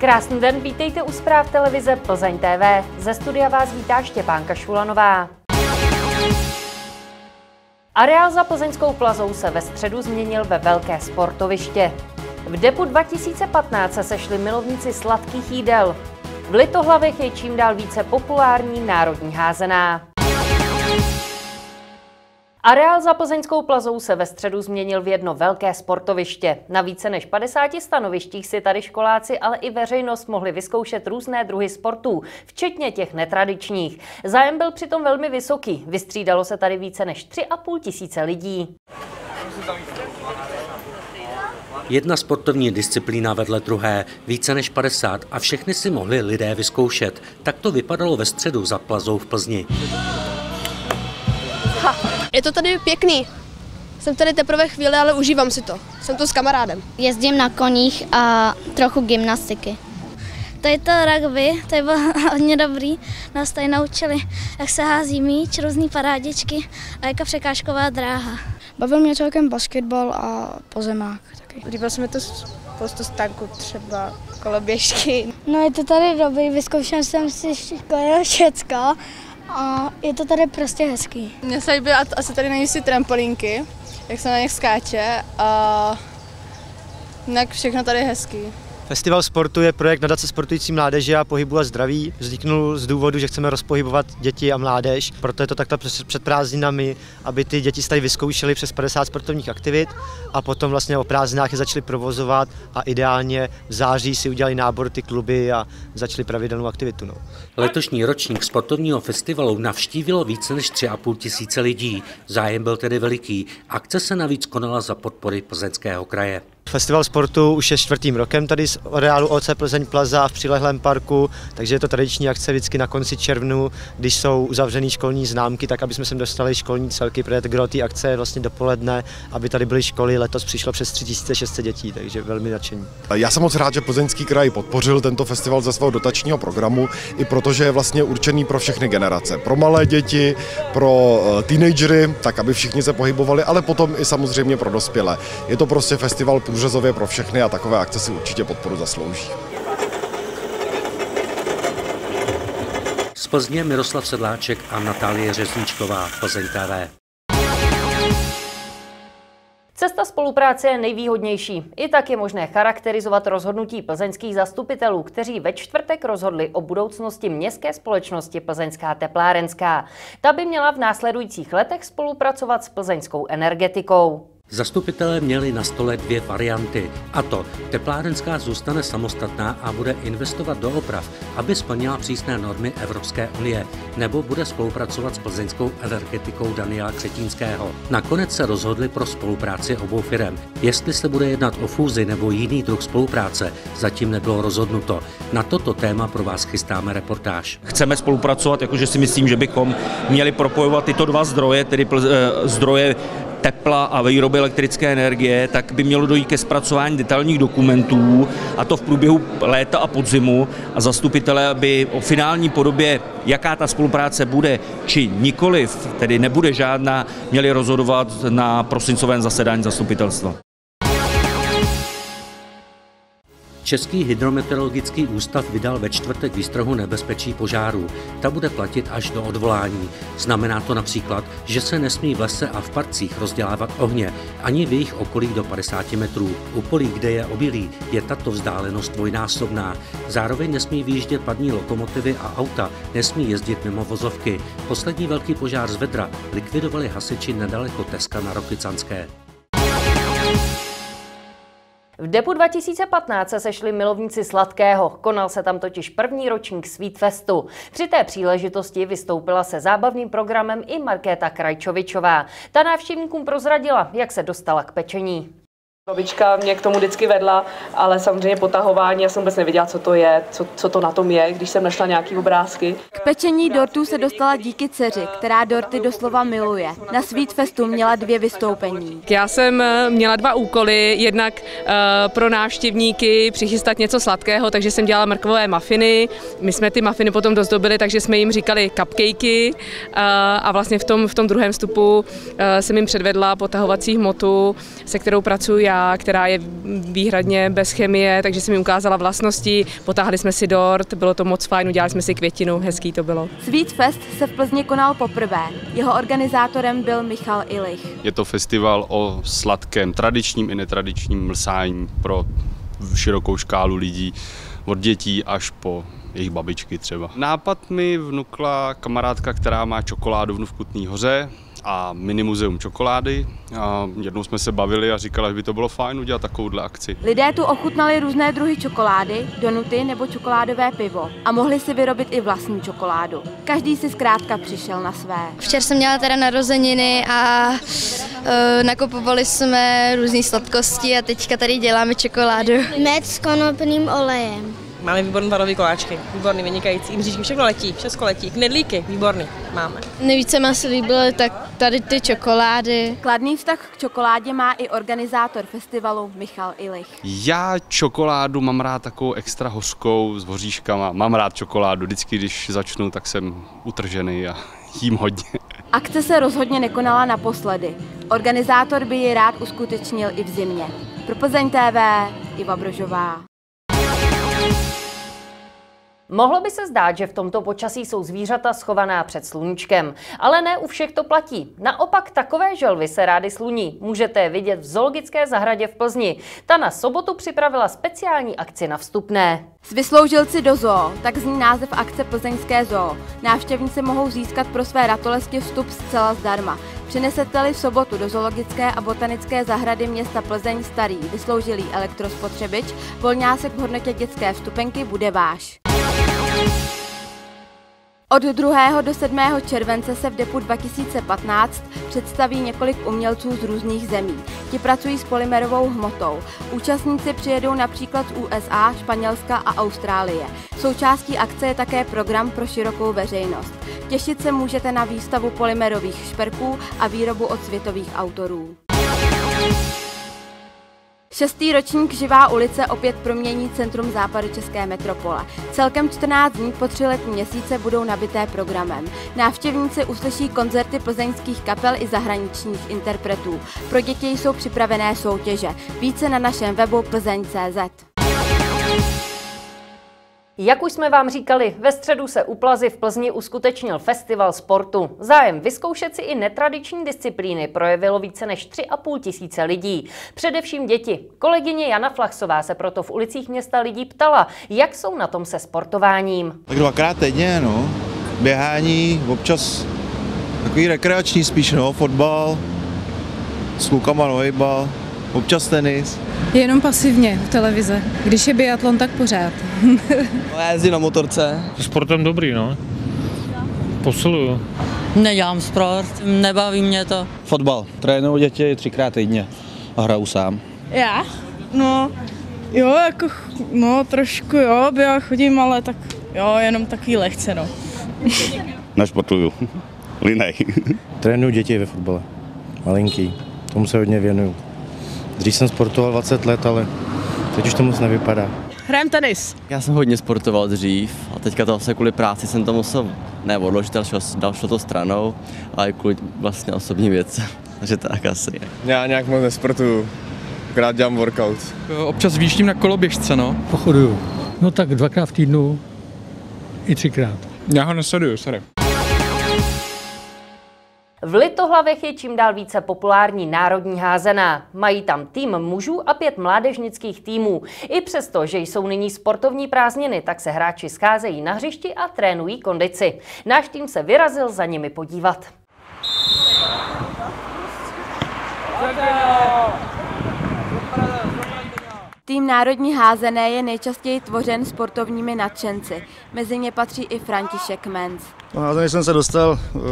Krásný den, vítejte u zpráv televize Plzeň TV. Ze studia vás vítá Štěpánka Šulanová. Areál za plzeňskou plazou se ve středu změnil ve velké sportoviště. V Depu 2015 se sešli milovníci sladkých jídel. V Litohlavech je čím dál více populární národní házená. Areál za plzeňskou plazou se ve středu změnil v jedno velké sportoviště. Na více než 50 stanovištích si tady školáci, ale i veřejnost mohli vyzkoušet různé druhy sportů, včetně těch netradičních. Zájem byl přitom velmi vysoký. Vystřídalo se tady více než 3,5 tisíce lidí. Jedna sportovní disciplína vedle druhé, více než 50 a všechny si mohli lidé vyzkoušet. Tak to vypadalo ve středu za plazou v Plzni. Ha, je to tady pěkný. Jsem tady teprve chvíli, ale užívám si to. Jsem tu s kamarádem. Jezdím na koních a trochu gymnastiky. Tady to rugby, to je bylo hodně dobrý. Nás tady naučili, jak se hází míč, různé parádičky a jaká překážková dráha. Bavil mě celkem basketbal a pozemák taky. Líbilo se mi to spoustu stanku, třeba koloběžky. No je to tady dobrý, vyzkoušel jsem si skoro všecko a je to tady prostě hezký. Mně se líbí asi tady nejvíc trampolínky, jak se na nich skáče a jinak všechno tady je hezký. Festival sportu je projekt nadace sportující mládeže a pohybu a zdraví. Vzniknul z důvodu, že chceme rozpohybovat děti a mládež, proto je to takto před prázdninami, aby ty děti tady vyzkoušely přes 50 sportovních aktivit a potom vlastně o prázdninách je začali provozovat a ideálně v září si udělali nábor ty kluby a začali pravidelnou aktivitu. No. Letošní ročník sportovního festivalu navštívilo více než 3,5 tisíce lidí. Zájem byl tedy veliký. Akce se navíc konala za podpory Plzeňského kraje. Festival sportu už je čtvrtým rokem tady z areálu OC Plzeň Plaza v přilehlém parku, takže je to tradiční akce vždycky na konci červnu, když jsou uzavřené školní známky, tak aby jsme sem dostali školní celky, protože gro akce je vlastně dopoledne, aby tady byly školy. Letos přišlo přes 3600 dětí, takže velmi nadšení. Já jsem moc rád, že Plzeňský kraj podpořil tento festival ze svého dotačního programu, i protože je vlastně určený pro všechny generace. Pro malé děti, pro eh, teenagery, tak aby všichni se pohybovali, ale potom i samozřejmě pro dospělé. Je to prostě festival průřezově pro všechny a takové akce si určitě podporu zaslouží. Z Plzně Miroslav Sedláček a Natálie Řezničková, Plzeň TV. Cesta spolupráce je nejvýhodnější. I tak je možné charakterizovat rozhodnutí plzeňských zastupitelů, kteří ve čtvrtek rozhodli o budoucnosti městské společnosti Plzeňská teplárenská. Ta by měla v následujících letech spolupracovat s plzeňskou energetikou. Zastupitelé měli na stole dvě varianty, a to teplárenská zůstane samostatná a bude investovat do oprav, aby splnila přísné normy Evropské unie, nebo bude spolupracovat s plzeňskou energetikou Daniela Křetínského. Nakonec se rozhodli pro spolupráci obou firm. Jestli se bude jednat o fúzi nebo jiný druh spolupráce, zatím nebylo rozhodnuto. Na toto téma pro vás chystáme reportáž. Chceme spolupracovat, jakože si myslím, že bychom měli propojovat tyto dva zdroje, tedy zdroje tepla a výroby elektrické energie, tak by mělo dojít ke zpracování detailních dokumentů, a to v průběhu léta a podzimu, a zastupitelé by o finální podobě, jaká ta spolupráce bude, či nikoliv, tedy nebude žádná, měli rozhodovat na prosincovém zasedání zastupitelstva. Český hydrometeorologický ústav vydal ve čtvrtek výstrahu nebezpečí požárů. Ta bude platit až do odvolání. Znamená to například, že se nesmí v lese a v parcích rozdělávat ohně, ani v jejich okolí do 50 metrů. U polí, kde je obilí, je tato vzdálenost dvojnásobná. Zároveň nesmí výjíždět padní lokomotivy a auta, nesmí jezdit mimo vozovky. Poslední velký požár z vedra likvidovali hasiči nedaleko Teska na Rokycanské. V Depu 2015 se sešli milovníci sladkého. Konal se tam totiž první ročník Sweet Festu. Při té příležitosti vystoupila se zábavným programem i Markéta Krajčovičová. Ta návštěvníkům prozradila, jak se dostala k pečení. Babička mě k tomu vždycky vedla, ale samozřejmě potahování, já jsem vůbec nevěděla, co to je, co, co to na tom je, když jsem našla nějaký obrázky. K pečení dortů se dostala díky dceři, která dorty doslova miluje. Na Sweet Festu měla dvě vystoupení. Já jsem eh, měla dva úkoly, jednak uh, pro návštěvníky přichystat něco sladkého, takže jsem dělala mrkvové mafiny. My jsme ty mafiny potom dozdobili, takže jsme jim říkali cupcakey uh, a vlastně v tom, v tom druhém vstupu uh, jsem jim předvedla potahovací hmotu, se kterou pracuji já která, je výhradně bez chemie, takže jsem mi ukázala vlastnosti, potáhli jsme si dort, bylo to moc fajn, udělali jsme si květinu, hezký to bylo. Sweet Fest se v Plzni konal poprvé. Jeho organizátorem byl Michal Ilich. Je to festival o sladkém, tradičním i netradičním mlsání pro širokou škálu lidí, od dětí až po jejich babičky třeba. Nápad mi vnukla kamarádka, která má čokoládu v Kutný hoře a mini muzeum čokolády. A jednou jsme se bavili a říkala, že by to bylo fajn udělat takovouhle akci. Lidé tu ochutnali různé druhy čokolády, donuty nebo čokoládové pivo a mohli si vyrobit i vlastní čokoládu. Každý si zkrátka přišel na své. Včera jsem měla teda narozeniny a uh, nakupovali jsme různé sladkosti a teďka tady děláme čokoládu. Med s konopným olejem. Máme výborný varový koláčky, výborný, vynikající. Mřížky, všechno letí, všechno letí. Knedlíky, výborný, máme. Nejvíce mi se líbily tak tady ty čokolády. Kladný vztah k čokoládě má i organizátor festivalu Michal Ilich. Já čokoládu mám rád takovou extra hořkou s voříškama. Mám rád čokoládu, vždycky když začnu, tak jsem utržený a jím hodně. Akce se rozhodně nekonala naposledy. Organizátor by ji rád uskutečnil i v zimě. Pro Plzeň TV Iva Brožová. Mohlo by se zdát, že v tomto počasí jsou zvířata schovaná před sluníčkem, ale ne u všech to platí. Naopak takové želvy se rády sluní. Můžete je vidět v zoologické zahradě v Plzni. Ta na sobotu připravila speciální akci na vstupné. S vysloužilci do zoo, tak zní název akce Plzeňské zoo. Návštěvníci mohou získat pro své ratolesti vstup zcela zdarma. Přinesete-li v sobotu do zoologické a botanické zahrady města Plzeň starý vysloužilý elektrospotřebič, volňásek v hodnotě dětské vstupenky bude váš. Od 2. do 7. července se v Depu 2015 představí několik umělců z různých zemí. Ti pracují s polymerovou hmotou. Účastníci přijedou například z USA, Španělska a Austrálie. Součástí akce je také program pro širokou veřejnost. Těšit se můžete na výstavu polymerových šperků a výrobu od světových autorů. Šestý ročník Živá ulice opět promění centrum západu České metropole. Celkem 14 dní po tři letní měsíce budou nabité programem. Návštěvníci uslyší koncerty plzeňských kapel i zahraničních interpretů. Pro děti jsou připravené soutěže. Více na našem webu plzeň.cz. Jak už jsme vám říkali, ve středu se u Plazy v Plzni uskutečnil festival sportu. Zájem vyzkoušet si i netradiční disciplíny projevilo více než 3,5 tisíce lidí. Především děti. Kolegyně Jana Flachsová se proto v ulicích města lidí ptala, jak jsou na tom se sportováním. Tak dvakrát týdně, no. Běhání, občas takový rekreační spíš, no, fotbal, s klukama nohejbal, občas tenis. Jenom pasivně v televize. Když je biatlon, tak pořád. no, já jezdím na motorce. Sportem dobrý, no. Posiluju. Nedělám sport, nebaví mě to. Fotbal. Trénuju děti třikrát týdně a hraju sám. Já? No, jo, jako, no trošku jo, já chodím, ale tak jo, jenom takový lehce, no. Nesportuju. Linej. Trénuju děti ve fotbale. Malinký. Tomu se hodně věnuju. Dřív jsem sportoval 20 let, ale teď už to moc nevypadá. Hrajem tenis. Já jsem hodně sportoval dřív a teďka to vlastně kvůli práci jsem to musel ne odložit, ale dal šlo to stranou, ale i kvůli vlastně osobní věci. Takže tak asi. Já nějak moc nesportuju, akorát dělám workout. Občas výštím na koloběžce, no. Pochoduju. No tak dvakrát v týdnu i třikrát. Já ho nesleduju, sorry. V Litohlavech je čím dál více populární národní házená. Mají tam tým mužů a pět mládežnických týmů. I přesto, že jsou nyní sportovní prázdniny, tak se hráči scházejí na hřišti a trénují kondici. Náš tým se vyrazil za nimi podívat. Tým národní házené je nejčastěji tvořen sportovními nadšenci. Mezi ně patří i František Menz. No, házený jsem se dostal uh,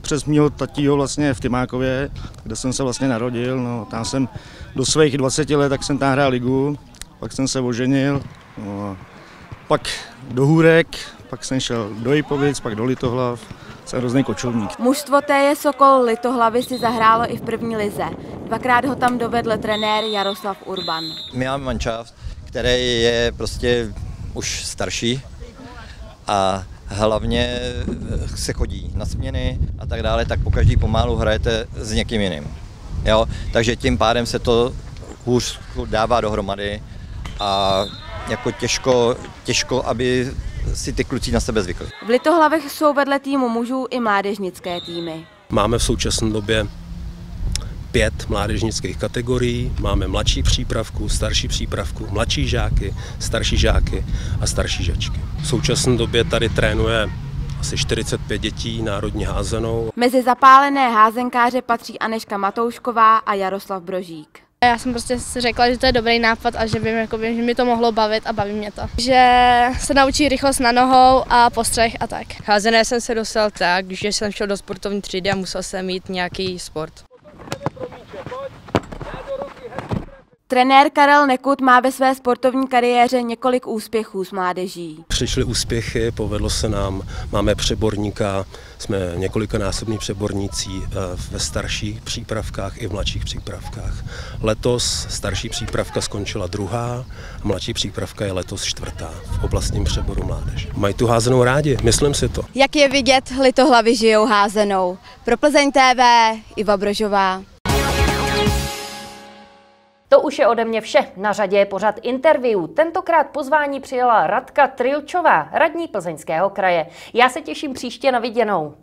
přes mýho tatího vlastně v Tymákově, kde jsem se vlastně narodil. No, tam jsem do svých 20 let, tak jsem tam hrál ligu, pak jsem se oženil, no, pak do Hůrek, pak jsem šel do Jipovic, pak do Litohlav, jsem hrozný kočovník. Mužstvo je Sokol Litohlavy si zahrálo i v první lize. Dvakrát ho tam dovedl trenér Jaroslav Urban. My máme mančáv, který je prostě už starší a hlavně se chodí na směny a tak dále, tak po každý pomálu hrajete s někým jiným. Jo? Takže tím pádem se to hůř dává dohromady a jako těžko, těžko, aby si ty kluci na sebe zvykli. V Litohlavech jsou vedle týmu mužů i mládežnické týmy. Máme v současné době pět mládežnických kategorií. Máme mladší přípravku, starší přípravku, mladší žáky, starší žáky a starší žačky. V současné době tady trénuje asi 45 dětí národní házenou. Mezi zapálené házenkáře patří Aneška Matoušková a Jaroslav Brožík. Já jsem prostě si řekla, že to je dobrý nápad a že, by, jako, že mi to mohlo bavit a baví mě to. Že se naučí rychlost na nohou a postřeh a tak. Házené jsem se dostal tak, když jsem šel do sportovní třídy a musel jsem mít nějaký sport. Trenér Karel Nekut má ve své sportovní kariéře několik úspěchů s mládeží. Přišly úspěchy, povedlo se nám, máme přeborníka, jsme několikanásobní přebornící eh, ve starších přípravkách i v mladších přípravkách. Letos starší přípravka skončila druhá a mladší přípravka je letos čtvrtá v oblastním přeboru mládeže. Mají tu házenou rádi, myslím si to. Jak je vidět, Litohlavy žijou házenou. Pro Plzeň TV Iva Brožová. To už je ode mě vše. Na řadě je pořad interview. Tentokrát pozvání přijela Radka Trilčová, radní Plzeňského kraje. Já se těším příště na viděnou.